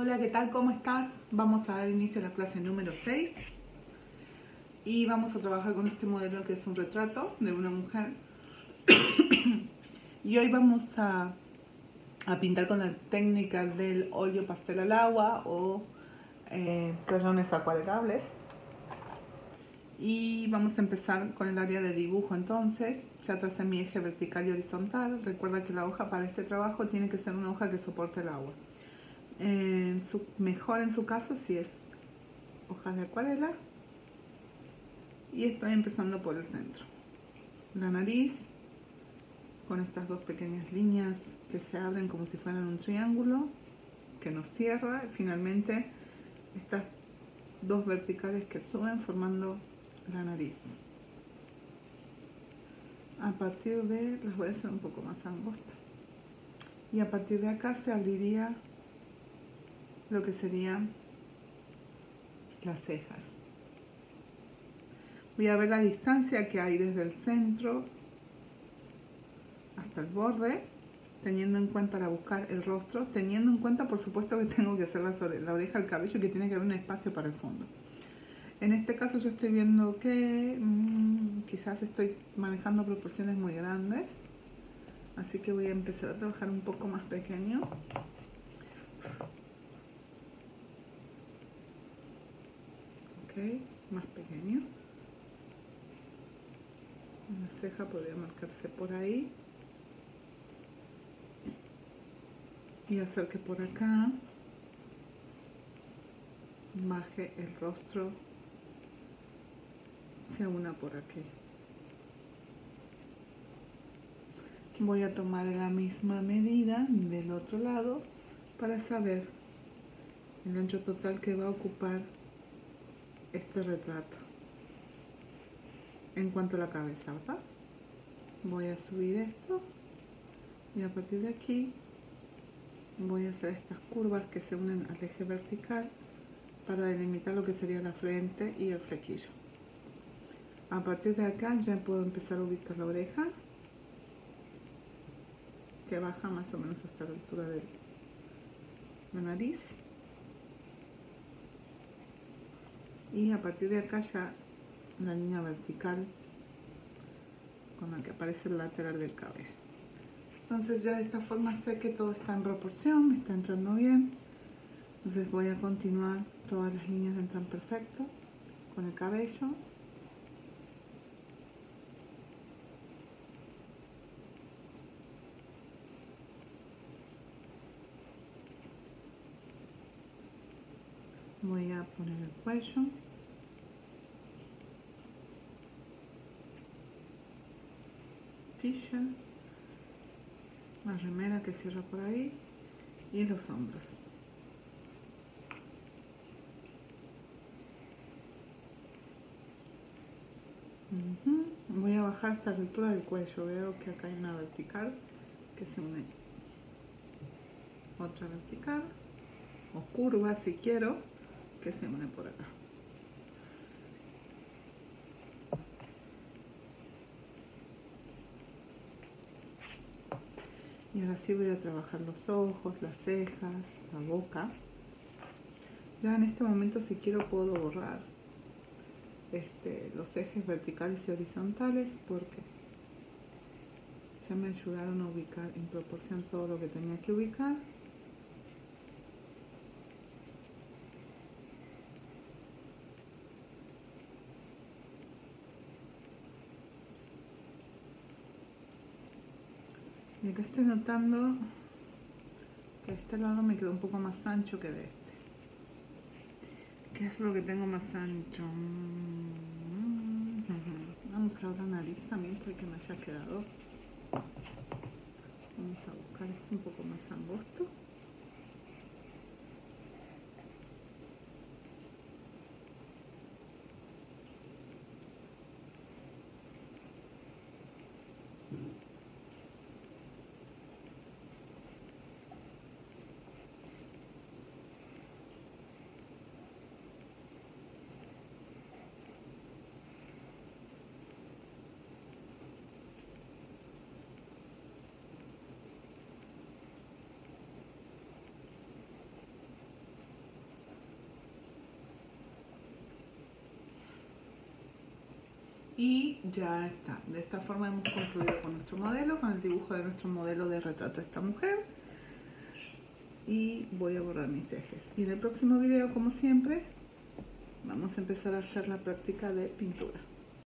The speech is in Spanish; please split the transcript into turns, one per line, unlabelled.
Hola, ¿qué tal? ¿Cómo estás? Vamos a dar inicio a la clase número 6 y vamos a trabajar con este modelo que es un retrato de una mujer. Y hoy vamos a, a pintar con la técnica del óleo pastel al agua o eh, crayones acuarelables y vamos a empezar con el área de dibujo entonces. Ya tracé mi eje vertical y horizontal. Recuerda que la hoja para este trabajo tiene que ser una hoja que soporte el agua mejor en su caso si es hojas de acuarela. Y estoy empezando por el centro. La nariz con estas dos pequeñas líneas que se abren como si fueran un triángulo que nos cierra. Y finalmente estas dos verticales que suben formando la nariz. A partir de las voy a hacer un poco más angostas y a partir de acá se abriría lo que serían las cejas. Voy a ver la distancia que hay desde el centro hasta el borde, teniendo en cuenta para buscar el rostro, teniendo en cuenta por supuesto que tengo que hacer la, oreja, el cabello, que tiene que haber un espacio para el fondo. En este caso yo estoy viendo que mm, quizás estoy manejando proporciones muy grandes, así que voy a empezar a trabajar un poco más pequeño. Más pequeño. Una ceja podría marcarse por ahí. Y hacer que por acá baje el rostro se una por aquí. Voy a tomar la misma medida del otro lado para saber el ancho total que va a ocupar este retrato. En cuanto a la cabeza voy a subir esto y a partir de aquí voy a hacer estas curvas que se unen al eje vertical para delimitar lo que sería la frente y el flequillo. A partir de acá ya puedo empezar a ubicar la oreja que baja más o menos hasta la altura de la nariz y a partir de acá ya una línea vertical con la que aparece el lateral del cabello. Entonces ya de esta forma sé que todo está en proporción, me está entrando bien. Entonces voy a continuar, todas las líneas entran perfecto con el cabello voy a poner el cuello. T la remera que cierra por ahí. Y los hombros. Voy a bajar hasta la altura del cuello. Veo que acá hay una vertical que se une. Otra vertical. O curva si quiero se une por acá. Y ahora sí voy a trabajar los ojos, las cejas, la boca. Ya en este momento si quiero puedo borrar este, los ejes verticales y horizontales porque ya me ayudaron a ubicar en proporción todo lo que tenía que ubicar y acá estoy notando que este lado me quedó un poco más ancho que de este. ¿qué es lo que tengo más ancho? Mm, vamos a ver la nariz también porque me haya quedado. Vamos a buscar este un poco más angosto y ya está. De esta forma hemos concluido con nuestro modelo, con el dibujo de nuestro modelo de retrato de esta mujer. Y voy a borrar mis ejes. Y en el próximo video, como siempre, vamos a empezar a hacer la práctica de pintura.